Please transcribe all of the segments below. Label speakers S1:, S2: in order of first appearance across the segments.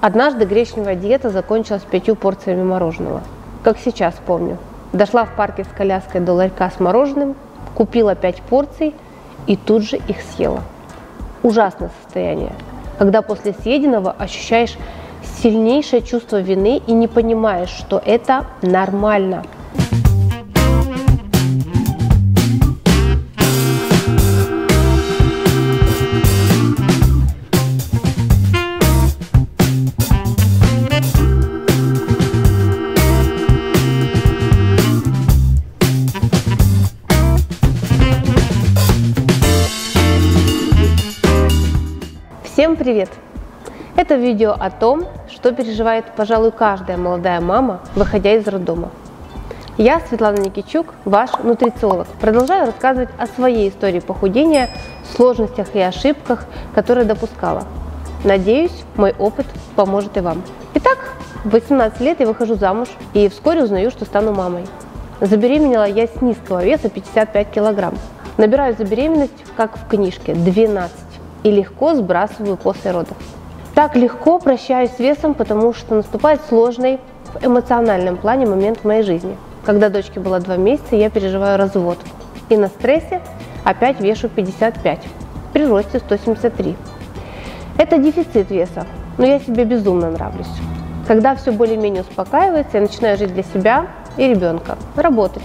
S1: Однажды гречневая диета закончилась пятью порциями мороженого. Как сейчас помню. Дошла в парке с коляской до ларька с мороженым, купила пять порций и тут же их съела. Ужасное состояние, когда после съеденного ощущаешь сильнейшее чувство вины и не понимаешь, что это нормально – Всем привет! Это видео о том, что переживает, пожалуй, каждая молодая мама, выходя из роддома. Я, Светлана Никичук, ваш нутрициолог. Продолжаю рассказывать о своей истории похудения, сложностях и ошибках, которые допускала. Надеюсь, мой опыт поможет и вам. Итак, в 18 лет я выхожу замуж и вскоре узнаю, что стану мамой. Забеременела я с низкого веса 55 килограмм. Набираю за беременность, как в книжке, 12 и легко сбрасываю после родов. Так легко прощаюсь с весом, потому что наступает сложный в эмоциональном плане момент в моей жизни. Когда дочке было два месяца, я переживаю развод. И на стрессе опять вешу 55, при росте 173. Это дефицит веса, но я себе безумно нравлюсь. Когда все более-менее успокаивается, я начинаю жить для себя и ребенка, работать.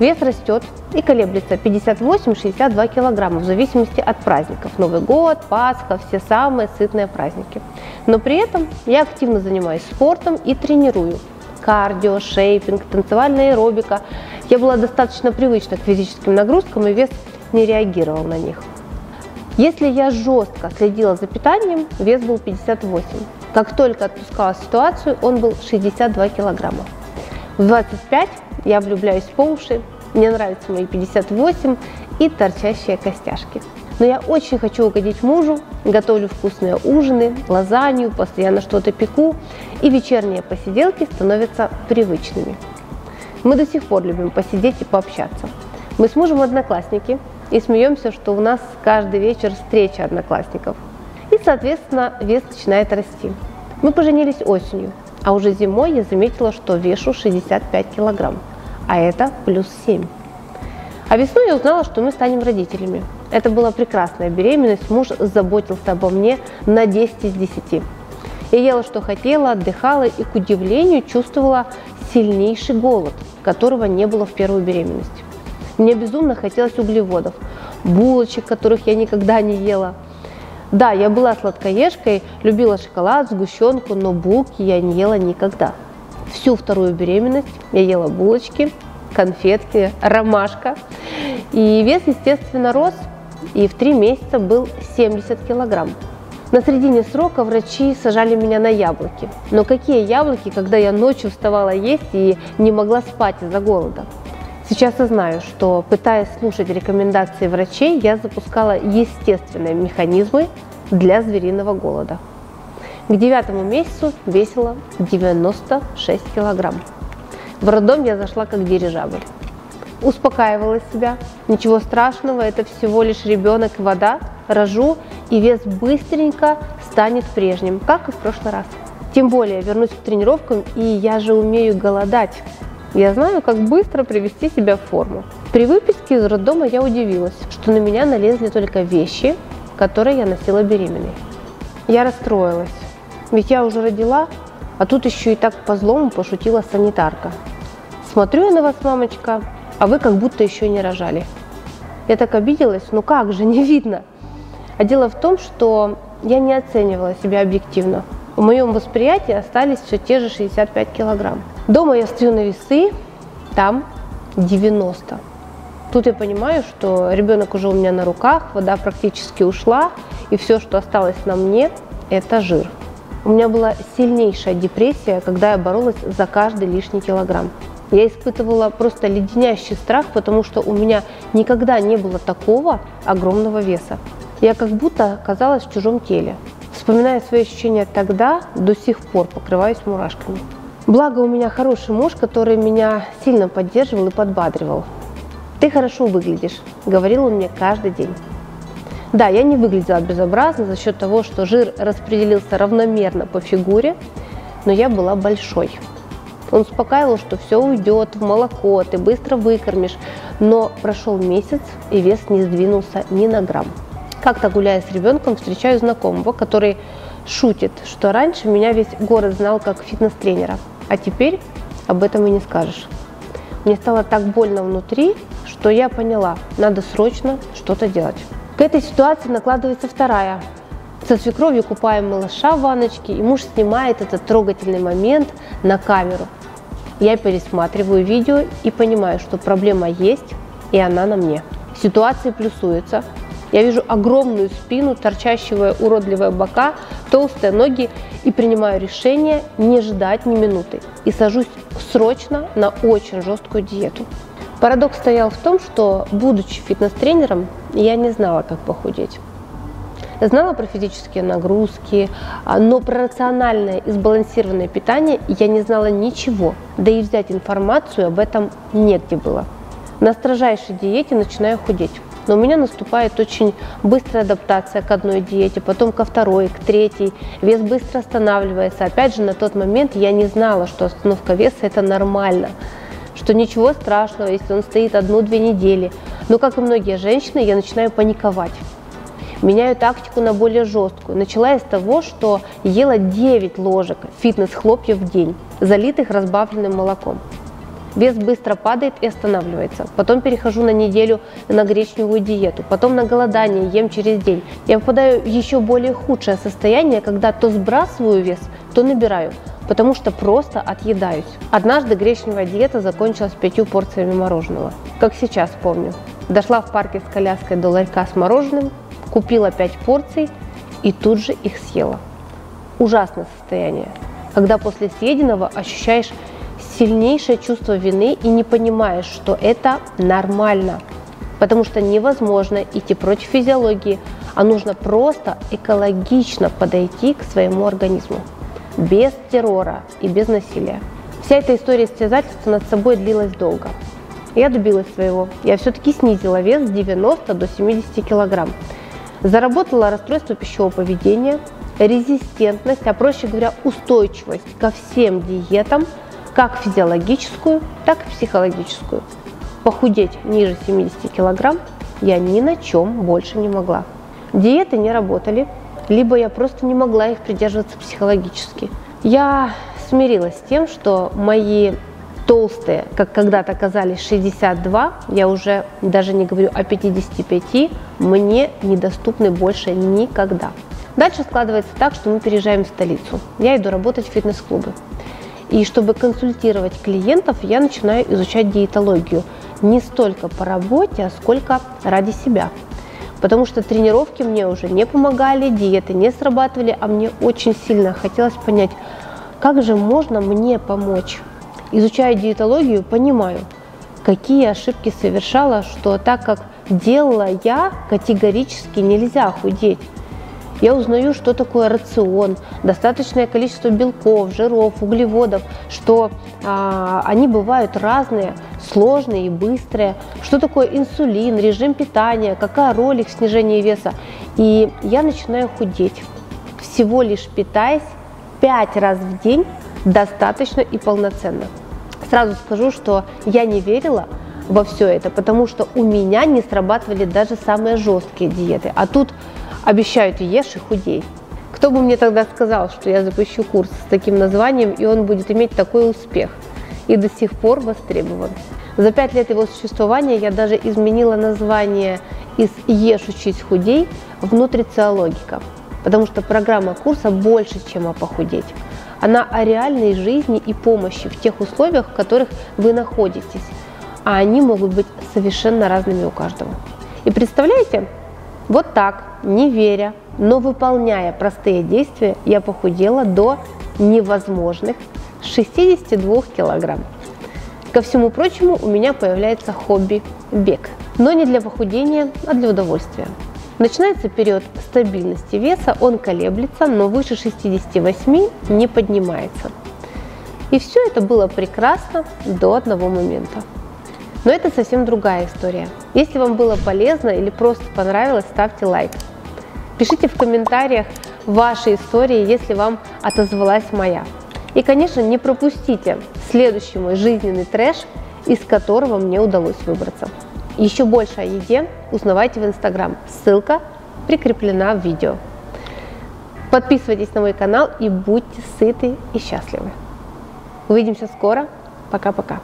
S1: Вес растет и колеблется 58-62 килограмма в зависимости от праздников. Новый год, Пасха, все самые сытные праздники. Но при этом я активно занимаюсь спортом и тренирую. Кардио, шейпинг, танцевальная аэробика. Я была достаточно привычна к физическим нагрузкам и вес не реагировал на них. Если я жестко следила за питанием, вес был 58. Как только отпускала ситуацию, он был 62 килограмма. В 25 я влюбляюсь по уши, мне нравятся мои 58 и торчащие костяшки. Но я очень хочу угодить мужу, готовлю вкусные ужины, лазанью, постоянно что-то пеку, и вечерние посиделки становятся привычными. Мы до сих пор любим посидеть и пообщаться. Мы с мужем одноклассники и смеемся, что у нас каждый вечер встреча одноклассников. И, соответственно, вес начинает расти. Мы поженились осенью, а уже зимой я заметила, что вешу 65 килограмм а это плюс 7. А весной я узнала, что мы станем родителями. Это была прекрасная беременность, муж заботился обо мне на 10 из 10. Я ела, что хотела, отдыхала и, к удивлению, чувствовала сильнейший голод, которого не было в первую беременность. Мне безумно хотелось углеводов, булочек, которых я никогда не ела. Да, я была сладкоежкой, любила шоколад, сгущенку, но булки я не ела никогда – всю вторую беременность я ела булочки, конфетки, ромашка. И вес, естественно, рос, и в три месяца был 70 килограмм. На середине срока врачи сажали меня на яблоки. Но какие яблоки, когда я ночью вставала есть и не могла спать из-за голода? Сейчас я знаю, что пытаясь слушать рекомендации врачей, я запускала естественные механизмы для звериного голода. К девятому месяцу весила 96 килограмм. В роддом я зашла как дирижабль. Успокаивала себя. Ничего страшного, это всего лишь ребенок и вода. Рожу, и вес быстренько станет прежним, как и в прошлый раз. Тем более вернусь к тренировкам, и я же умею голодать. Я знаю, как быстро привести себя в форму. При выписке из роддома я удивилась, что на меня налезли только вещи, которые я носила беременной. Я расстроилась. Ведь я уже родила, а тут еще и так по злому пошутила санитарка. Смотрю я на вас, мамочка, а вы как будто еще не рожали. Я так обиделась, ну как же, не видно. А дело в том, что я не оценивала себя объективно. В моем восприятии остались все те же 65 килограмм. Дома я стою на весы, там 90. Тут я понимаю, что ребенок уже у меня на руках, вода практически ушла, и все, что осталось на мне, это жир. У меня была сильнейшая депрессия, когда я боролась за каждый лишний килограмм. Я испытывала просто леденящий страх, потому что у меня никогда не было такого огромного веса. Я как будто оказалась в чужом теле. Вспоминая свои ощущения тогда, до сих пор покрываюсь мурашками. Благо у меня хороший муж, который меня сильно поддерживал и подбадривал. «Ты хорошо выглядишь», — говорил он мне каждый день. Да, я не выглядела безобразно за счет того, что жир распределился равномерно по фигуре, но я была большой. Он успокаивал, что все уйдет в молоко, ты быстро выкормишь. Но прошел месяц, и вес не сдвинулся ни на грамм. Как-то гуляя с ребенком, встречаю знакомого, который шутит, что раньше меня весь город знал как фитнес-тренера, а теперь об этом и не скажешь. Мне стало так больно внутри, что я поняла, надо срочно что-то делать. К этой ситуации накладывается вторая. Со свекровью купаем малыша в ванночке, и муж снимает этот трогательный момент на камеру. Я пересматриваю видео и понимаю, что проблема есть, и она на мне. Ситуации плюсуются. Я вижу огромную спину, торчащие уродливые бока, толстые ноги и принимаю решение не ждать ни минуты и сажусь срочно на очень жесткую диету. Парадокс стоял в том, что, будучи фитнес-тренером, я не знала, как похудеть. Знала про физические нагрузки, а, но про рациональное и сбалансированное питание я не знала ничего, да и взять информацию об этом негде было. На строжайшей диете начинаю худеть. Но у меня наступает очень быстрая адаптация к одной диете, потом ко второй, к третьей. Вес быстро останавливается. Опять же, на тот момент я не знала, что остановка веса – это нормально что ничего страшного, если он стоит одну-две недели. Но, как и многие женщины, я начинаю паниковать. Меняю тактику на более жесткую. Начала я с того, что ела 9 ложек фитнес-хлопьев в день, залитых разбавленным молоком. Вес быстро падает и останавливается. Потом перехожу на неделю на гречневую диету, потом на голодание, ем через день. Я попадаю в еще более худшее состояние, когда то сбрасываю вес, то набираю, потому что просто отъедаюсь. Однажды гречневая диета закончилась пятью порциями мороженого, как сейчас помню. Дошла в парке с коляской до ларька с мороженым, купила 5 порций и тут же их съела. Ужасное состояние, когда после съеденного ощущаешь сильнейшее чувство вины и не понимаешь, что это нормально. Потому что невозможно идти против физиологии, а нужно просто экологично подойти к своему организму. Без террора и без насилия. Вся эта история стязательства над собой длилась долго. Я добилась своего. Я все-таки снизила вес с 90 до 70 килограмм. Заработала расстройство пищевого поведения, резистентность, а проще говоря, устойчивость ко всем диетам, как физиологическую, так и психологическую. Похудеть ниже 70 килограмм я ни на чем больше не могла. Диеты не работали, либо я просто не могла их придерживаться психологически. Я смирилась с тем, что мои толстые, как когда-то казались 62, я уже даже не говорю о 55, мне недоступны больше никогда. Дальше складывается так, что мы переезжаем в столицу. Я иду работать в фитнес-клубы. И чтобы консультировать клиентов, я начинаю изучать диетологию. Не столько по работе, а сколько ради себя. Потому что тренировки мне уже не помогали, диеты не срабатывали, а мне очень сильно хотелось понять, как же можно мне помочь. Изучая диетологию, понимаю, какие ошибки совершала, что так как делала я, категорически нельзя худеть. Я узнаю, что такое рацион, достаточное количество белков, жиров, углеводов, что а, они бывают разные, сложные и быстрые, что такое инсулин, режим питания, какая роль их в снижении веса. И я начинаю худеть, всего лишь питаясь 5 раз в день достаточно и полноценно. Сразу скажу, что я не верила во все это, потому что у меня не срабатывали даже самые жесткие диеты. А тут обещают ешь и худей. Кто бы мне тогда сказал, что я запущу курс с таким названием, и он будет иметь такой успех и до сих пор востребован. За пять лет его существования я даже изменила название из «Ешь, учись, худей» в «Нутрициологика», потому что программа курса больше, чем о похудеть. Она о реальной жизни и помощи в тех условиях, в которых вы находитесь. А они могут быть совершенно разными у каждого. И представляете, вот так, не веря, но выполняя простые действия, я похудела до невозможных 62 килограмм. Ко всему прочему, у меня появляется хобби – бег. Но не для похудения, а для удовольствия. Начинается период стабильности веса, он колеблется, но выше 68 не поднимается. И все это было прекрасно до одного момента. Но это совсем другая история. Если вам было полезно или просто понравилось, ставьте лайк. Пишите в комментариях ваши истории, если вам отозвалась моя. И, конечно, не пропустите следующий мой жизненный трэш, из которого мне удалось выбраться. Еще больше о еде узнавайте в Инстаграм. Ссылка прикреплена в видео. Подписывайтесь на мой канал и будьте сыты и счастливы. Увидимся скоро. Пока-пока.